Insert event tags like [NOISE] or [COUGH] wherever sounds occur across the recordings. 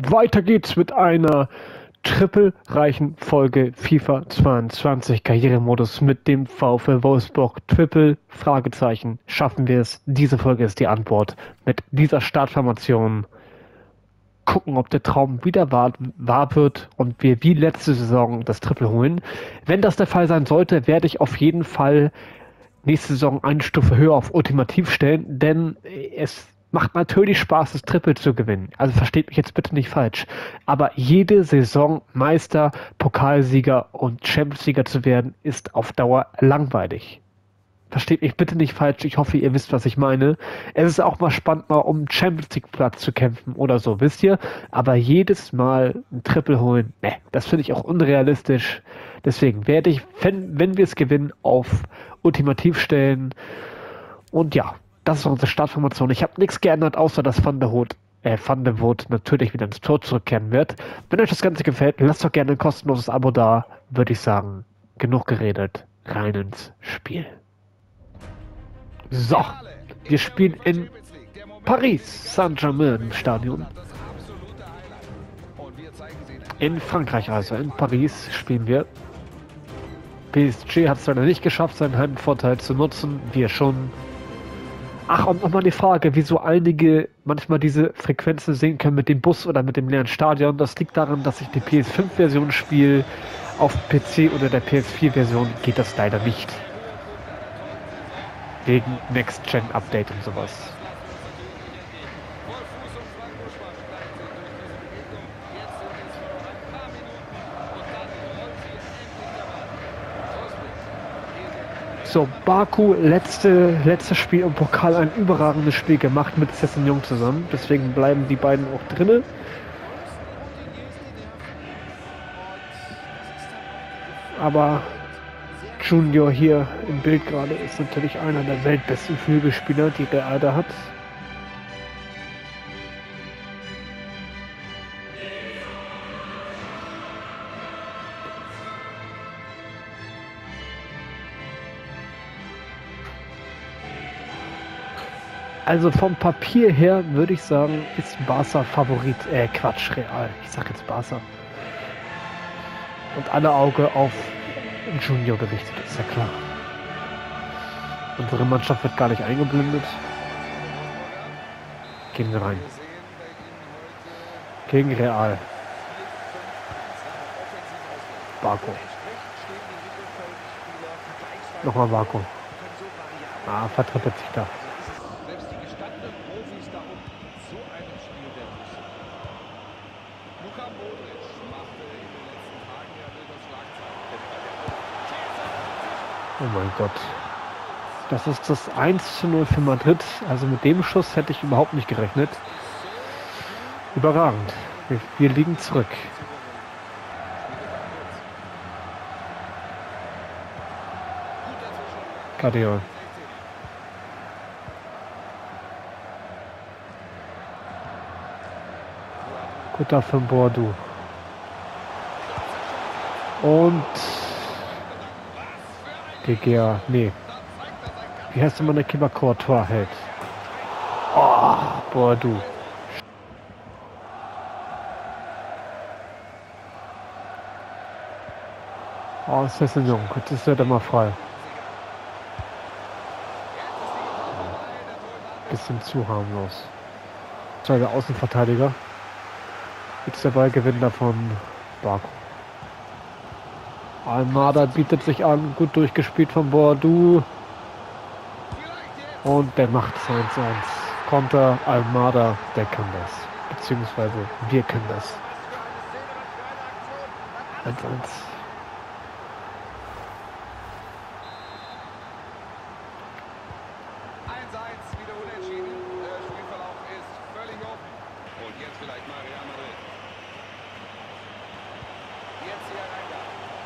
Weiter geht's mit einer triple-reichen Folge FIFA 22 Karrieremodus mit dem VfL Wolfsburg. Triple, Fragezeichen, schaffen wir es? Diese Folge ist die Antwort. Mit dieser Startformation gucken, ob der Traum wieder wahr, wahr wird und wir wie letzte Saison das Triple holen. Wenn das der Fall sein sollte, werde ich auf jeden Fall nächste Saison eine Stufe höher auf Ultimativ stellen, denn es macht natürlich Spaß, das Triple zu gewinnen. Also versteht mich jetzt bitte nicht falsch. Aber jede Saison Meister, Pokalsieger und Champions-Sieger zu werden, ist auf Dauer langweilig. Versteht mich bitte nicht falsch. Ich hoffe, ihr wisst, was ich meine. Es ist auch mal spannend, mal um Champions League Platz zu kämpfen oder so, wisst ihr? Aber jedes Mal ein Triple holen, ne, das finde ich auch unrealistisch. Deswegen werde ich, wenn, wenn wir es gewinnen, auf Ultimativ stellen. Und ja, das ist unsere Startformation. Ich habe nichts geändert, außer dass Van der Hood äh, Van der Wood natürlich wieder ins Tor zurückkehren wird. Wenn euch das Ganze gefällt, lasst doch gerne ein kostenloses Abo da, würde ich sagen. Genug geredet, rein ins Spiel. So, wir spielen in Paris Saint-Germain im Stadion. In Frankreich also, in Paris spielen wir. PSG hat es leider nicht geschafft, seinen Heimvorteil zu nutzen. Wir schon. Ach, und nochmal die Frage, wieso einige manchmal diese Frequenzen sehen können mit dem Bus oder mit dem leeren Stadion. Das liegt daran, dass ich die PS5-Version spiele. Auf PC oder der PS4-Version geht das leider nicht. Wegen Next-Gen-Update und sowas. So, Baku, letzte, letztes Spiel im Pokal ein überragendes Spiel gemacht mit Jung zusammen. Deswegen bleiben die beiden auch drinne. Aber Junior hier im Bild gerade ist natürlich einer der weltbesten Flügelspieler, die Real da hat. Also vom Papier her würde ich sagen, ist Barca Favorit. Äh, Quatsch, Real. Ich sag jetzt Barca. Und alle Auge auf Junior gerichtet, ist ja klar. Unsere Mannschaft wird gar nicht eingeblendet. Gehen wir rein. Gegen Real. Barco. Nochmal Barco. Ah, vertrippelt sich da. Oh mein Gott. Das ist das 1 zu 0 für Madrid. Also mit dem Schuss hätte ich überhaupt nicht gerechnet. Überragend. Wir, wir liegen zurück. Guardiol. Guter für Bordeaux. Und GGA, nee. Wie heißt der Kibakor Tor hält? Oh, du. Oh, ist das denn jung? Jetzt ist er da mal frei. Bisschen zu harmlos. Zweiter Außenverteidiger. Jetzt dabei gewinnt davon Barco. Almada bietet sich an, gut durchgespielt von Bordeaux. Und der macht 1-1. Konter Almada, der kann das. Beziehungsweise wir können das. 1-1.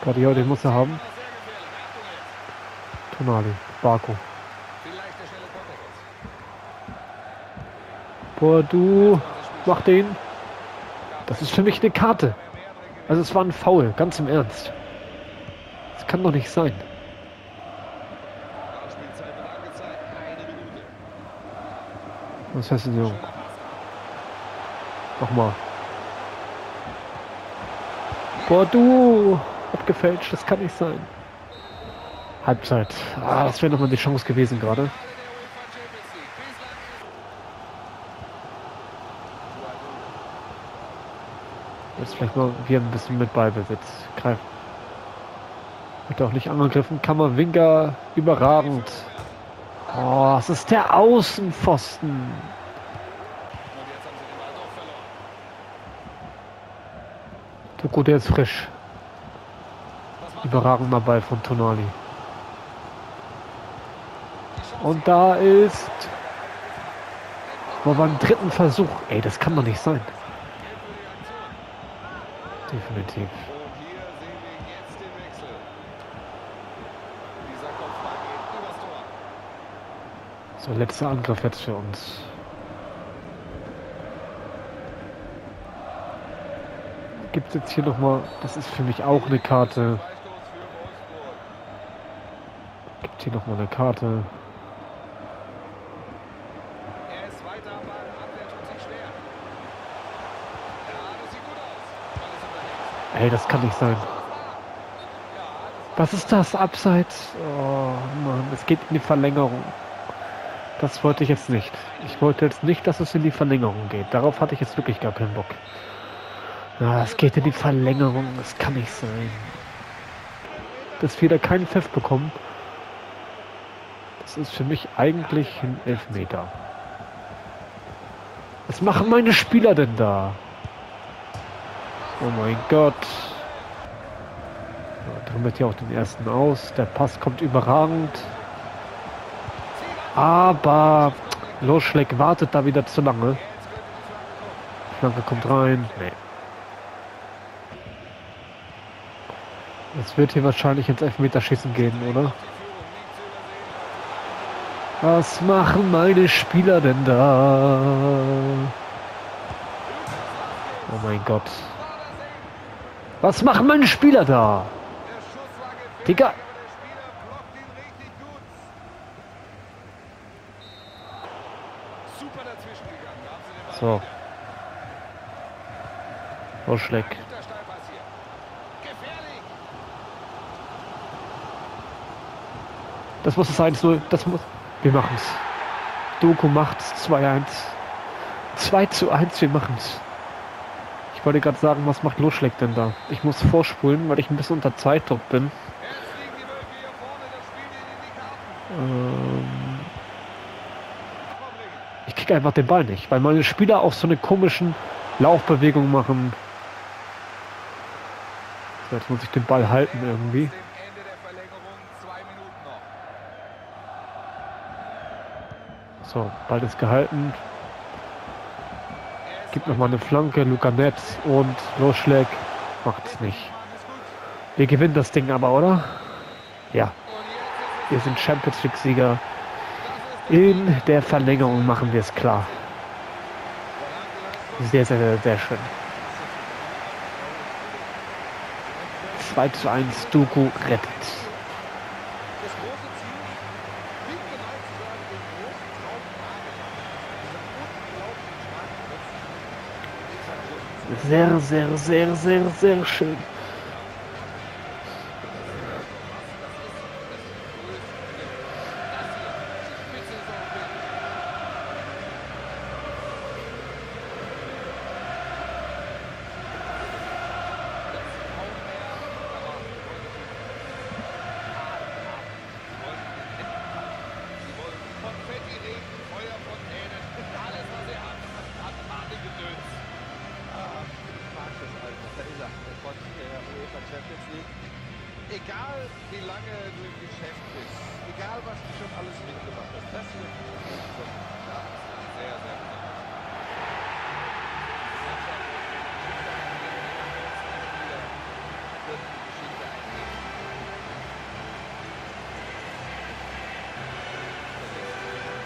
Guardiola, den muss er haben. Tonali, Barco. Boah, mach den. Das ist für mich eine Karte. Also es war ein Foul, ganz im Ernst. Das kann doch nicht sein. Was heißt denn, Jung? Nochmal. Boah, du! Abgefälscht, das kann nicht sein. Halbzeit. Ah, das wäre nochmal die Chance gewesen gerade. Jetzt vielleicht mal wir ein bisschen mit Ballbesitz. Greifen. Wird auch nicht angegriffen. Kammerwinker überragend. Oh, es ist der Außenpfosten. Toko, der ist frisch. Überragender Ball von Tonali. Und da ist... Wo beim dritten Versuch. Ey, das kann doch nicht sein. Definitiv. So, letzter Angriff jetzt für uns. Gibt es jetzt hier nochmal, das ist für mich auch eine Karte. Gibt hier nochmal eine Karte. Ey, das kann nicht sein. Was ist das? Abseits? Oh Mann, es geht in die Verlängerung. Das wollte ich jetzt nicht. Ich wollte jetzt nicht, dass es in die Verlängerung geht. Darauf hatte ich jetzt wirklich gar keinen Bock. Ja, es geht in die Verlängerung. Das kann nicht sein. Dass wir da keinen Pfiff bekommen. Das ist für mich eigentlich ein Elfmeter. Was machen meine Spieler denn da? Oh mein Gott. Ja, damit ja auch den ersten aus. Der Pass kommt überragend. Aber Loschleck wartet da wieder zu lange. Flanke kommt rein. Nee. Es wird hier wahrscheinlich ins Elfmeterschießen gehen, oder? Was machen meine Spieler denn da? Oh mein Gott. Was machen meine Spieler da? Digga. So. Vorschläg. Das muss es 1-0. Das muss. Wir machen's. Doku macht's 2-1. 2 zu 1, wir machen's. Ich wollte gerade sagen, was macht Losschläg denn da? Ich muss vorspulen, weil ich ein bisschen unter Zeitdruck bin. Ähm ich kriege einfach den Ball nicht, weil meine Spieler auch so eine komischen Laufbewegung machen. So, jetzt muss ich den Ball halten irgendwie. So, Ball ist gehalten. Gibt noch mal eine Flanke, Luca Netz und Losschläg macht es nicht. Wir gewinnen das Ding aber, oder? Ja. Wir sind Champions League-Sieger. In der Verlängerung machen wir es klar. Sehr, sehr, sehr, sehr schön. 2 zu 1, Doku rettet. Sehr, sehr, sehr, sehr, sehr schön. Schon alles mitgemacht das wird ja, sehr, sehr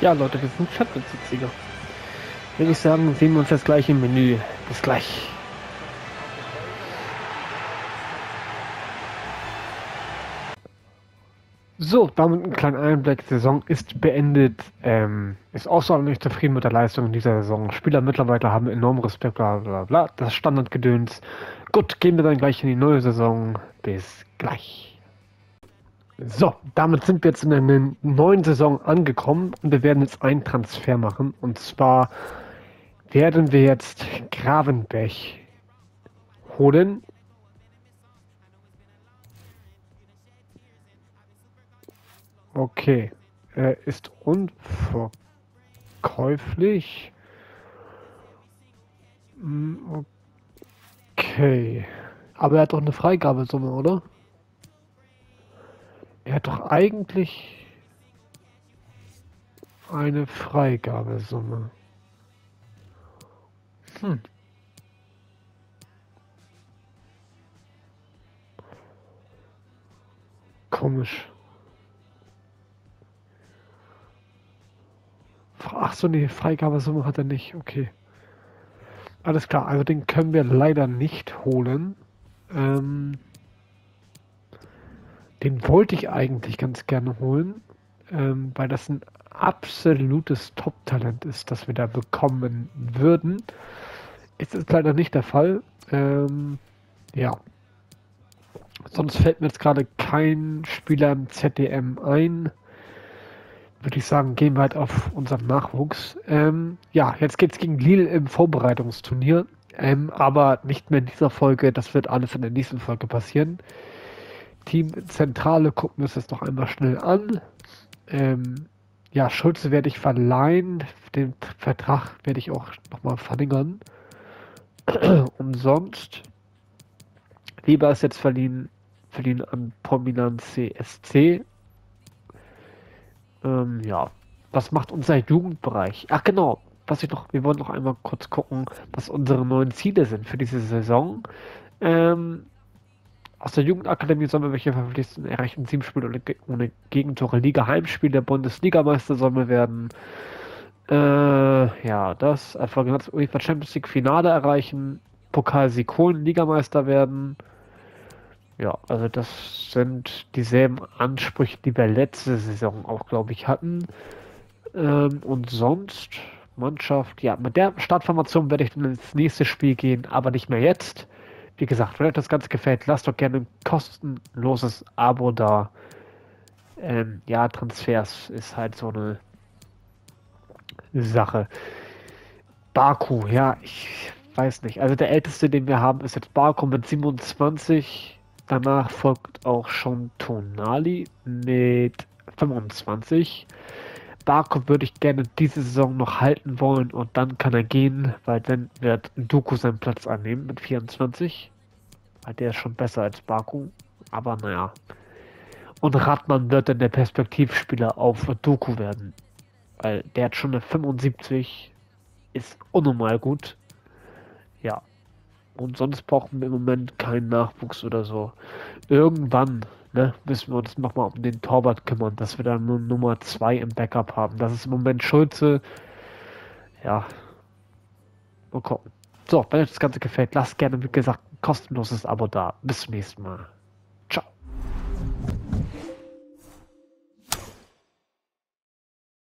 Ja, Leute, wir sind League-Sieger. Würde ich sagen, sehen wir uns jetzt gleich im Menü. Bis gleich. So, damit ein kleiner Einblick. Saison ist beendet. Ähm, ist außerordentlich zufrieden mit der Leistung in dieser Saison. Spieler mittlerweile haben enormen Respekt, bla bla bla. Das Standardgedöns. Gut, gehen wir dann gleich in die neue Saison. Bis gleich. So, damit sind wir jetzt in der neuen Saison angekommen und wir werden jetzt einen Transfer machen. Und zwar werden wir jetzt Gravenberg holen Okay. Er ist unverkäuflich. Hm, okay. Aber er hat doch eine Freigabesumme, oder? Er hat doch eigentlich eine Freigabesumme. Hm. Komisch. Ach so, nee, Freigabesumme hat er nicht. Okay. Alles klar, also den können wir leider nicht holen. Ähm, den wollte ich eigentlich ganz gerne holen, ähm, weil das ein absolutes Top-Talent ist, das wir da bekommen würden. Ist es leider nicht der Fall. Ähm, ja. Sonst fällt mir jetzt gerade kein Spieler im ZDM ein würde ich sagen, gehen wir halt auf unseren Nachwuchs. Ähm, ja, jetzt geht es gegen Lille im Vorbereitungsturnier, ähm, aber nicht mehr in dieser Folge. Das wird alles in der nächsten Folge passieren. Team Zentrale gucken wir uns das noch einmal schnell an. Ähm, ja, Schulze werde ich verleihen. Den Vertrag werde ich auch nochmal verlängern. [CLEARS THROAT] Und sonst, lieber ist jetzt verliehen, verliehen an Prominent CSC. Ähm, ja, was macht unser Jugendbereich? Ach genau, was ich noch, wir wollen noch einmal kurz gucken, was unsere neuen Ziele sind für diese Saison. Ähm, aus der Jugendakademie sollen wir welche verpflichten, erreichen sieben Spiele ohne, ohne Gegentore. Liga Heimspiel der Bundesligameister sollen wir werden. Äh, ja, das einfach ganz UEFA Champions League Finale erreichen, Pokalsieg holen, Ligameister werden. Ja, also das sind dieselben Ansprüche, die wir letzte Saison auch, glaube ich, hatten. Ähm, und sonst, Mannschaft, ja, mit der Startformation werde ich dann ins nächste Spiel gehen, aber nicht mehr jetzt. Wie gesagt, wenn euch das Ganze gefällt, lasst doch gerne ein kostenloses Abo da. Ähm, ja, Transfers ist halt so eine Sache. Baku, ja, ich weiß nicht. Also der älteste, den wir haben, ist jetzt Baku mit 27 Danach folgt auch schon Tonali mit 25. Barco würde ich gerne diese Saison noch halten wollen und dann kann er gehen, weil dann wird Doku seinen Platz annehmen mit 24. Weil der ist schon besser als Baku. Aber naja. Und Radmann wird dann der Perspektivspieler auf Doku werden. Weil der hat schon eine 75. Ist unnormal gut. Ja. Und sonst brauchen wir im Moment keinen Nachwuchs oder so. Irgendwann ne, müssen wir uns nochmal um den Torwart kümmern, dass wir dann nur Nummer 2 im Backup haben. Das ist im Moment Schulze. Ja. Mal gucken. So, wenn euch das Ganze gefällt, lasst gerne, wie gesagt, ein kostenloses Abo da. Bis zum nächsten Mal.